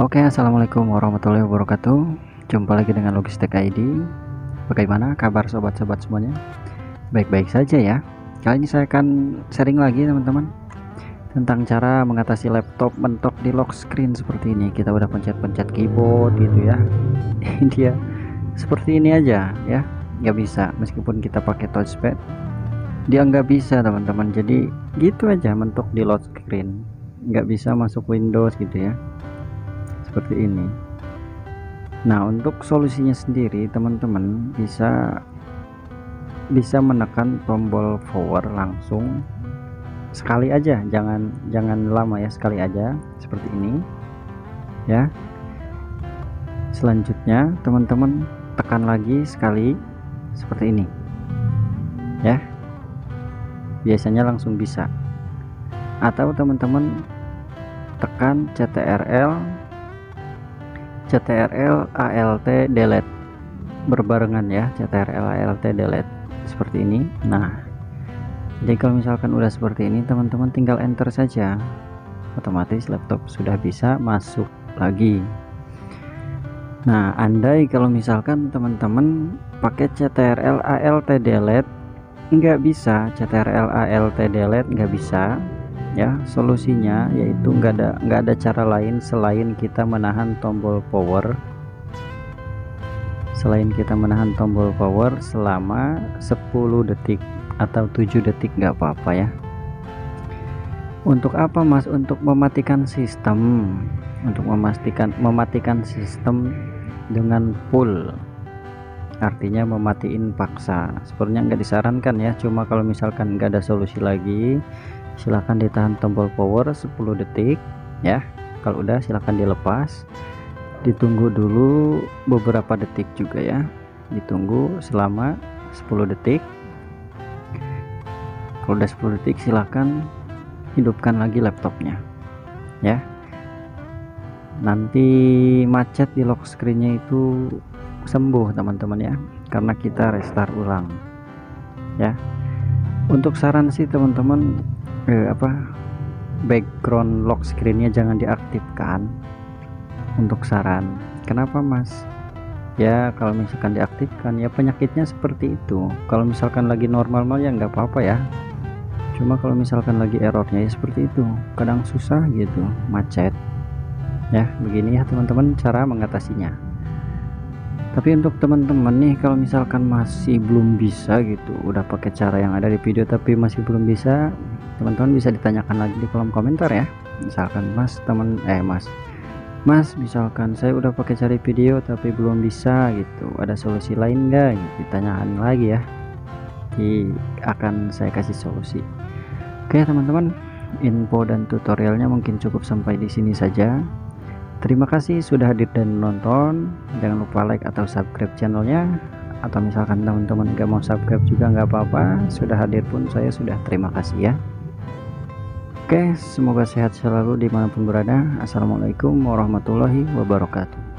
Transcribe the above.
Oke assalamualaikum warahmatullahi wabarakatuh. Jumpa lagi dengan Logistik ID Bagaimana kabar sobat-sobat semuanya? Baik-baik saja ya. Kali ini saya akan sharing lagi teman-teman Tentang cara mengatasi laptop mentok di lock screen seperti ini. Kita udah pencet-pencet keyboard gitu ya. Dia. Seperti ini aja ya. Nggak bisa meskipun kita pakai touchpad dia nggak bisa teman-teman. Jadi gitu aja mentok di lock screen. Nggak bisa masuk Windows gitu ya seperti ini. Nah untuk solusinya sendiri teman-teman bisa bisa menekan tombol power langsung sekali aja. Jangan jangan lama ya sekali aja seperti ini ya. Selanjutnya teman-teman tekan lagi sekali seperti ini ya. Biasanya langsung bisa. Atau teman-teman tekan CTRL CTRL ALT delete. Berbarengan ya CTRL ALT delete. Seperti ini. Nah jadi kalau misalkan udah seperti ini teman-teman tinggal enter saja. Otomatis laptop sudah bisa masuk lagi. Nah andai kalau misalkan teman-teman pakai CTRL ALT delete nggak bisa. CTRL ALT delete nggak bisa ya solusinya yaitu nggak ada nggak ada cara lain selain kita menahan tombol power. Selain kita menahan tombol power selama 10 detik atau 7 detik nggak apa-apa ya. Untuk apa mas? Untuk mematikan sistem. Untuk memastikan mematikan sistem dengan full. Artinya mematiin paksa. Sebenarnya nggak disarankan ya. Cuma kalau misalkan nggak ada solusi lagi silahkan ditahan tombol power 10 detik ya. Kalau udah silahkan dilepas. Ditunggu dulu beberapa detik juga ya. Ditunggu selama 10 detik. Kalau udah 10 detik silahkan hidupkan lagi laptopnya ya. Nanti macet di lock screennya itu sembuh teman-teman ya. Karena kita restart ulang ya. Untuk saran sih teman-teman eh, apa background lock screennya jangan diaktifkan untuk saran. Kenapa mas? Ya kalau misalkan diaktifkan ya penyakitnya seperti itu. Kalau misalkan lagi normal mal ya nggak apa-apa ya. Cuma kalau misalkan lagi errornya ya seperti itu. Kadang susah gitu macet. Ya begini ya teman-teman cara mengatasinya. Tapi untuk teman-teman nih kalau misalkan masih belum bisa gitu udah pakai cara yang ada di video tapi masih belum bisa teman-teman bisa ditanyakan lagi di kolom komentar ya. Misalkan mas teman eh mas mas misalkan saya udah pakai cari video tapi belum bisa gitu. Ada solusi lain enggak gitu. ditanyakan lagi ya. Di akan saya kasih solusi. Oke teman-teman info dan tutorialnya mungkin cukup sampai di sini saja. Terima kasih sudah hadir dan nonton. Jangan lupa like atau subscribe channelnya. Atau misalkan teman-teman gak mau subscribe juga nggak apa-apa sudah hadir pun saya sudah terima kasih ya Oke, semoga sehat selalu di mana pun berada. Assalamualaikum warahmatullahi wabarakatuh.